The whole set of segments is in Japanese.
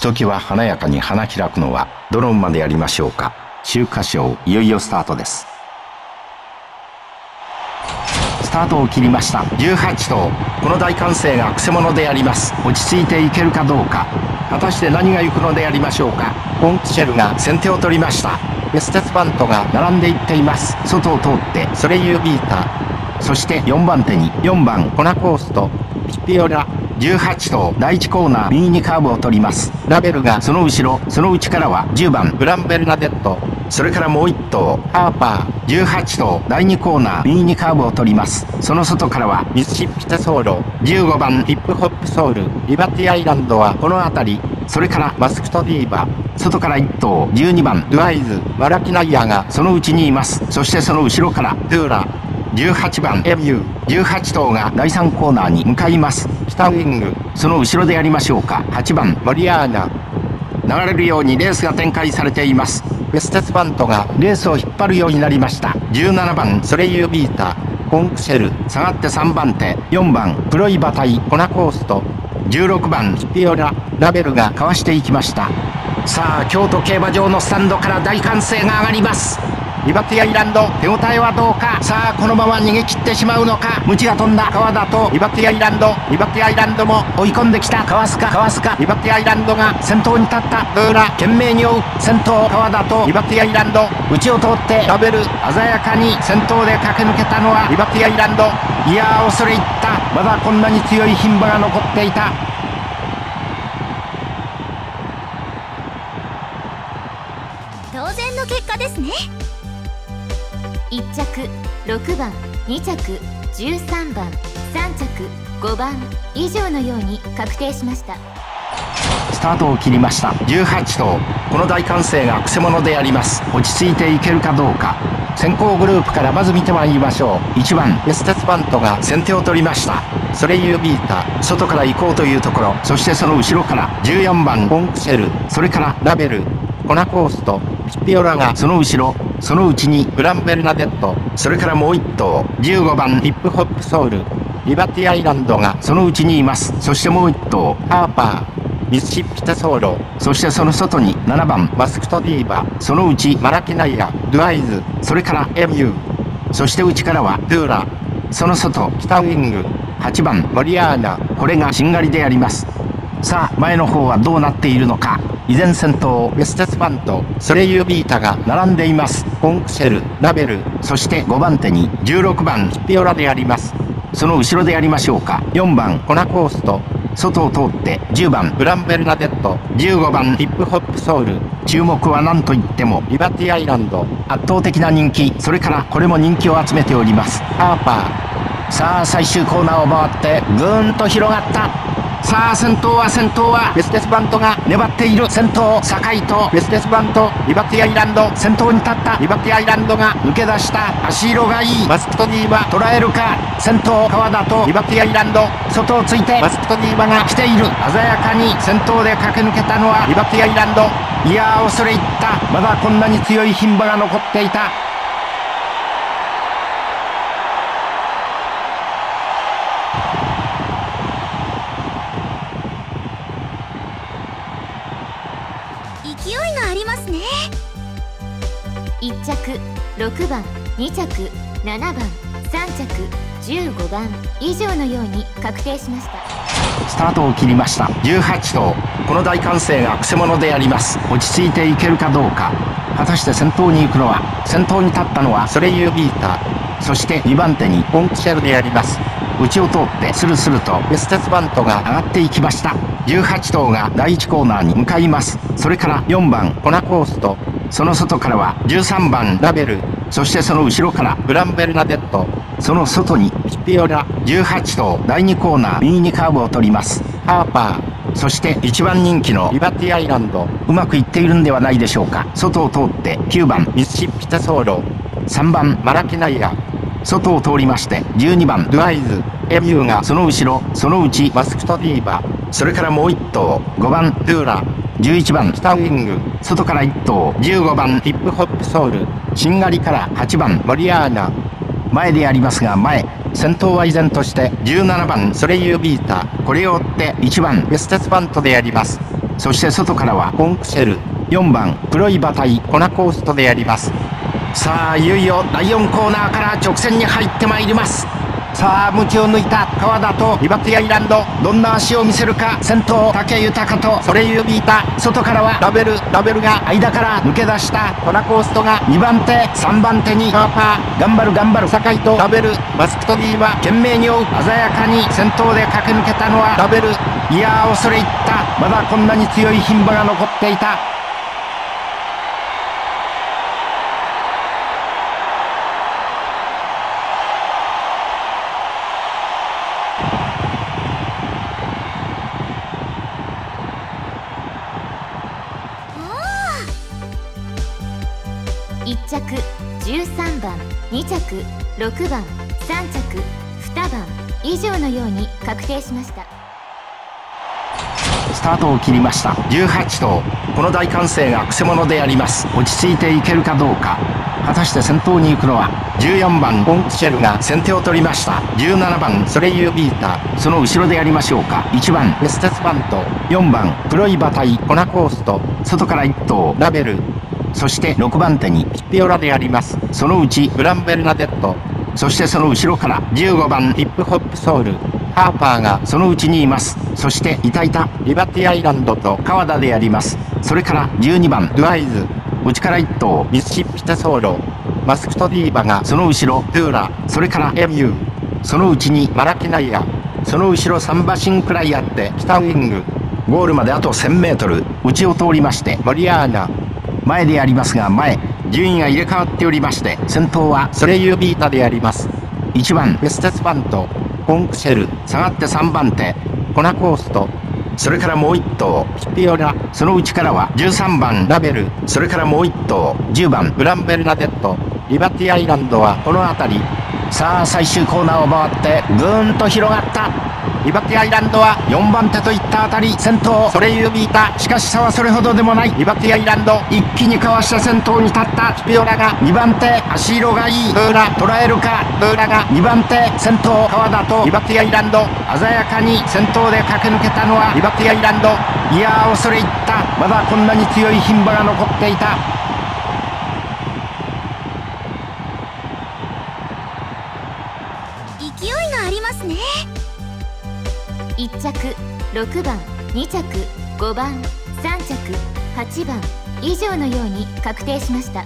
ひときわ華やかに花開くのはどの馬でやりましょうか。秋華賞いよいよスタートです。スタートを切りました。18頭。この大歓声がくせ者であります。落ち着いていけるかどうか。果たして何が行くのでありましょうか。ポンクシェルが先手を取りました。ベステスバントが並んでいっています。外を通ってソレイユビータそして4番手に4番コナコーストピピオラ18頭第1コーナー右にカーブを取ります。ラベルがその後ろその内からは10番グランベルナデット。それからもう1頭ハーパー18頭第2コーナー右にカーブを取ります。その外からはミスシッピテソーロ15番ヒップホップソウルリバティアイランドはこの辺り。それからマスクトディーバ外から1頭12番ドゥアイズマラキナイアがそのうちにいます。そしてその後ろからドゥーラ18番エミュー。18頭が第3コーナーに向かいます。北ウィング。その後ろでやりましょうか。8番モリアーナ。流れるようにレースが展開されています。ベステスバントがレースを引っ張るようになりました。17番ソレイユビータコンクシェル。下がって3番手。4番プロイバタイ。コナコースト。16番ヒピオラ。ラベルが。かわしていきました。さあ京都競馬場のスタンドから大歓声が上がりますリバティアイランド手応えはどうか？さあこのまま逃げ切ってしまうのか？ムチが飛んだ。川田とリバティアイランド。リバティアイランドも追い込んできた。かわすか？かわすか？リバティアイランドが先頭に立った。ブーラ懸命に追う。先頭川田とリバティアイランド。内を通ってラベル鮮やかに。先頭で駆け抜けたのはリバティアイランド。いやー恐れ入った。まだこんなに強い牝馬が残っていた。6番2着13番3着5番以上のように確定しました。スタートを切りました。18頭。この大歓声がくせ者であります。落ち着いていけるかどうか。先行グループからまず見てまいりましょう。1番エステスバントが先手を取りました。ソレイユビータ外から行こうというところ。そしてその後ろから14番ボンクシェル。それからラベル。コナコーストピオラがその後ろそのうちにグランベルナデットそれからもう1頭15番ヒップホップソウルリバティアイランドがそのうちにいます。そしてもう1頭ハーパーミスシッピテソーロそしてその外に7番マスクトディーバそのうちマラキナイアドゥアイズそれからエミューそして内からはドゥーラその外北ウィング8番モリアーナこれがしんがりであります。さあ前の方はどうなっているのか。依然先頭ベステスバントソレイユビータが並んでいます。コンクシェルラベルそして5番手に16番ヒピオラであります。その後ろでやりましょうか。4番コナコースト。外を通って10番グランベルナデット。15番ヒップホップソウル。注目は何といってもリバティアイランド。圧倒的な人気。それからこれも人気を集めております。ハーパー。さあ最終コーナーを回ってぐーんと広がった。さあ先頭は先頭は。ベステスバントが粘っている。先頭酒井と。ベステスバントリバティアイランド。先頭に立った。リバティアイランドが抜け出した。足色がいい。マスクトニーバ捉えるか。先頭川田と。リバティアイランド。外をついて。マスクトニーバが来ている。鮮やかに。先頭で駆け抜けたのは。リバティアイランド。いやー恐れ入った。まだこんなに強い牝馬が残っていた着6番2着7番3着15番以上のように確定しました。スタートを切りました。18頭。この大歓声がくせ者であります。落ち着いていけるかどうか。果たして先頭に行くのは先頭に立ったのはソレイユビーター。そして2番手にポンクシェルであります。内を通ってスルスルとベステスバントが上がっていきました。18頭が第1コーナーに向かいます。それから4番コナコーストその外からは13番ラベルそしてその後ろからグランベルナデットその外にヒピオラ18頭第2コーナー右にカーブを取ります。ハーパー。そして1番人気のリバティアイランド。うまくいっているんではないでしょうか。外を通って9番ミスシッピテソーロ。3番マラキナイア。外を通りまして12番ドゥアイズ。エミューが。その後ろそのうちマスクトディーバそれからもう1頭5番ドゥーラ11番北ウィング。外から1頭。15番ヒップホップソウル。しんがりから8番モリアーナ。前でありますが前。先頭は依然として。17番ソレイユビータ。これを追って1番ベステスバントであります。そして外からはコンクシェル。4番黒い馬体。コナコーストでやります。さあいよいよ第4コーナーから直線に入ってまいります。さあ向きを抜いた川田とリバティアイランドどんな足を見せるか先頭武豊とソレイユビータ外からはラベルラベルが間から抜け出したコナコーストが2番手3番手にハーパー頑張る頑張る酒井とラベルマスクト D は懸命に追う鮮やかに先頭で駆け抜けたのはラベル。いやー恐れ入った。まだこんなに強い牝馬が残っていた。着6番3着2番以上のように確定しました。スタートを切りました。18頭。この大歓声がくせ者であります。落ち着いていけるかどうか。果たして先頭に行くのは14番コンシェルが先手を取りました。17番ソレイユビータその後ろでやりましょうか。1番エステスバント。4番黒い馬体コナコースト。外から1頭ラベル。そして6番手に。ピピオラであります。そのうちブランベルナデット。そしてその後ろから15番。ヒップホップソウル。ハーパーが。そのうちにいます。そしていたいた。リバティアイランドと。川田であります。それから12番。ドゥアイズ。内から1頭ミスシッピテソーロ。マスクトディーバが。その後ろトゥーラ。それからエミュー。そのうちに。マラキナイア。その後ろサンバシンくらいあって北ウィング。ゴールまであと 1000m 内を通りまして。モリアーナ前でありますが前順位が入れ替わっておりまして先頭はソレイユビータであります。1番ベステスバントコンクシェル下がって3番手コナコーストそれからもう1頭ピピオラその内からは13番ラベルそれからもう1頭10番ブランベルナデットリバティアイランドはこの辺り。さあ最終コーナーを回ってぐーんと広がった。リバティアイランドは4番手といったあたり先頭ソレイユビータしかし差はそれほどでもない。リバティアイランド一気にかわして先頭に立った。スピオラが2番手足色がいい。ブーラ捉えるか。ブーラが2番手先頭川田と。リバティアイランド鮮やかに先頭で駆け抜けたのは。リバティアイランドいやー恐れ入った。まだこんなに強い牝馬が残っていた。勢いがありますね。1着6番2着5番3着8番以上のように確定しました。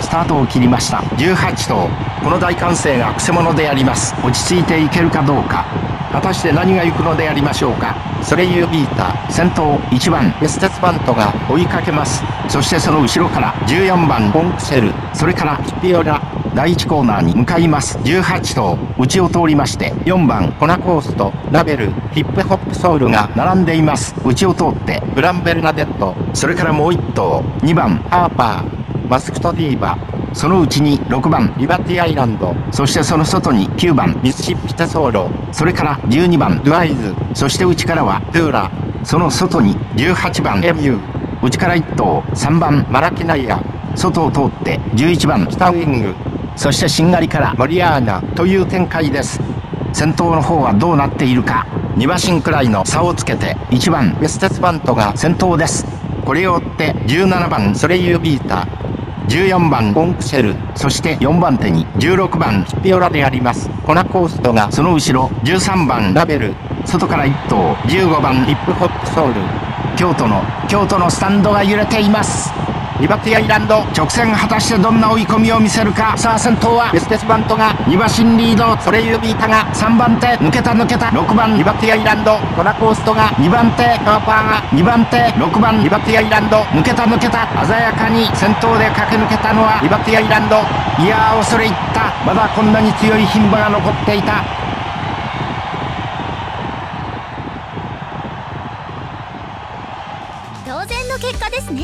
スタートを切りました。18頭。この大歓声がくせ者であります。落ち着いていけるかどうか。果たして何が行くのでありましょうか。ソレイユビータ先頭1番エステスバントが追いかけます。そしてその後ろから14番コンクセル。それからピピオラ第1コーナーに向かいます。18頭内を通りまして4番コナコーストラベルヒップホップソウルが並んでいます。内を通ってブランベルナデット。それからもう1頭2番ハーパーマスクトディーバ。そのうちに6番リバティアイランド。そしてその外に9番ミスシッピテソーロ。それから12番ドゥアイズ。そして内からはドゥーラ。その外に18番エミュー。内から1頭3番マラキナイア。外を通って11番北ウィング。そしてしんがりからモリアーナ。という展開です。先頭の方はどうなっているか。2馬身くらいの差をつけて1番ベステスバントが先頭です。これを追って17番ソレイユビータ。14番。コンクシェル。そして4番手に16番。ヒピオラであります。コナコーストが。その後ろ13番。ラベル。外から1頭15番。ヒップホップソウル。京都の京都のスタンドが揺れていますリバティアイランド直線果たしてどんな追い込みを見せるか。さあ先頭はベステスバントが2馬身リードソレイユビータが3番手抜けた抜けた。6番リバティアイランドコナコーストが2番手カーパーが2番手6番リバティアイランド抜けた抜けた。鮮やかに先頭で駆け抜けたのはリバティアイランド。いやー恐れ入った。まだこんなに強い牝馬が残っていた。当然の結果ですね。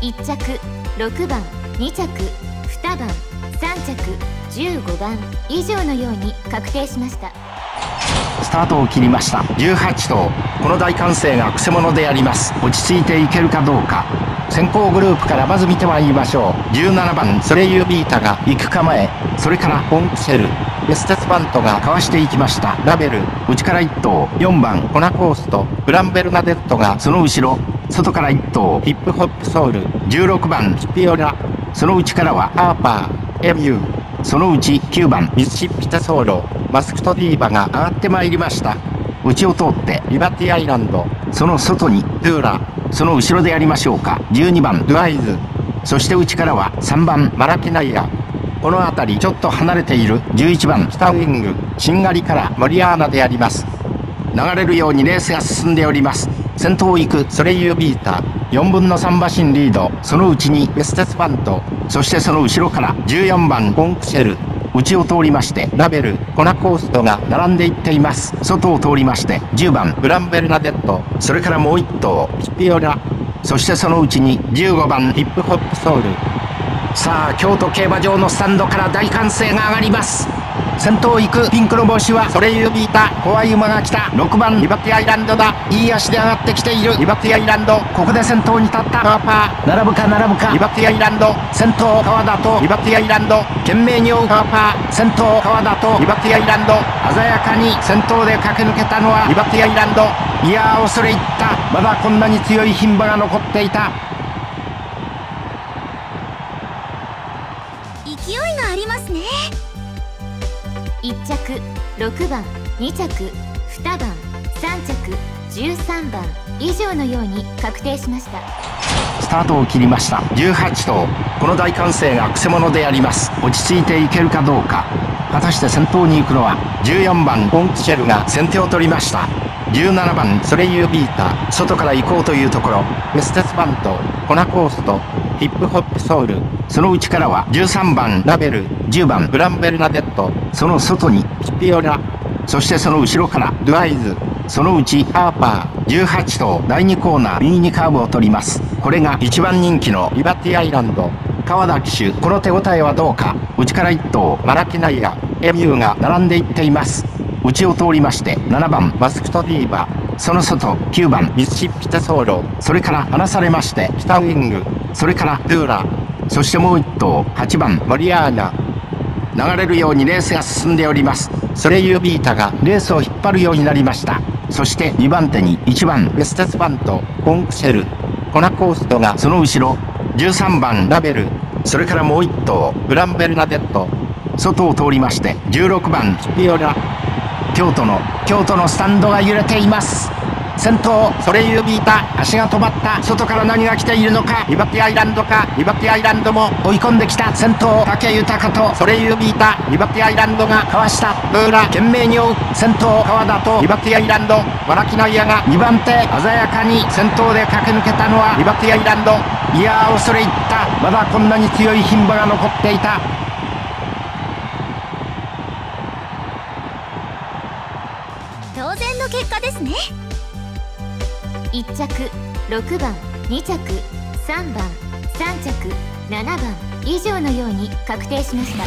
1着6番2着2番3着15番以上のように確定しました。スタートを切りました。18頭。この大歓声がくせ者であります。落ち着いていけるかどうか。先行グループからまず見てまいりましょう。17番ソレイユビータが行く構え。それからポンクシェル。エステスバントがかわしていきました。ラベル。内から1頭。4番コナコースト。グランベルナデットがその後ろ。外から1頭ヒップホップソウル16番ヒピオラ。その内からはハーパーエミュー。そのうち9番ミスシッピタソーロ。マスクトディーバが上がってまいりました。内を通ってリバティアイランド。その外にトゥーラ。その後ろでやりましょうか。12番ドゥアイズ。そして内からは3番マラキナイア。この辺りちょっと離れている。11番北ウィング。しんがりからモリアーナであります。流れるようにレースが進んでおります。先頭を行くソレイユビータ4分の3馬身リード。そのうちにベステスバント。そしてその後ろから14番コンクシェル。内を通りましてラベル。コナコーストが並んでいっています。外を通りまして10番グランベルナデット。それからもう1頭ヒピオラ。そしてそのうちに15番ヒップホップソウル。さあ京都競馬場のスタンドから大歓声が上がります。先頭行くピンクの帽子はソレイユビータ怖い馬が来た。6番リバティアイランドだ。いい足で上がってきている。リバティアイランド。ここで先頭に立った。パーパー。並ぶか並ぶか。リバティアイランド。先頭川田と。リバティアイランド。懸命に追う。パーパー。先頭川田と。リバティアイランド。鮮やかに。先頭で駆け抜けたのは。リバティアイランド。いやー恐れ入った。まだこんなに強い牝馬が残っていた1着6番2着2番3着13番以上のように確定しました。スタートを切りました。18頭。この大歓声がくせ者であります。落ち着いていけるかどうか。果たして先頭に行くのは14番オンシェルが先手を取りました。17番ソレイユビータ外から行こうというところ。メステスバントコナコーストヒップホップソウル。その内からは13番ラベル10番グランベルナデット。その外にヒピオラ。そしてその後ろからドゥアイズ。そのうちハーパー。18頭第2コーナー右にカーブを取ります。これが一番人気のリバティアイランド。川田騎手この手応えはどうか。内から1頭マラキナイア。エミューが並んでいっています。内を通りまして7番マスクトディーバー。その外9番ミスシッピタソーロ。それから離されまして北ウィング。それからドゥーラそしてもう1頭8番モリアーナ。流れるようにレースが進んでおります。ソレイユビータがレースを引っ張るようになりました。そして2番手に1番ベステスバントコンクシェル。コナコーストがその後ろ13番ラベル。それからもう1頭グランベルナデット。外を通りまして16番ヒピオラ。京都の京都のスタンドが揺れています。先頭ソレイユビータ足が止まった。外から何が来ているのかリバティアイランドかリバティアイランドも追い込んできた。先頭武豊とソレイユビータリバティアイランドがかわした。ブーラ懸命に追う。先頭川田とリバティアイランドワラキナイアが2番手。鮮やかに先頭で駆け抜けたのはリバティアイランド。いやー恐れ入った。まだこんなに強い牝馬が残っていた当然の結果ですね。1着6番2着3番3着7番以上のように確定しました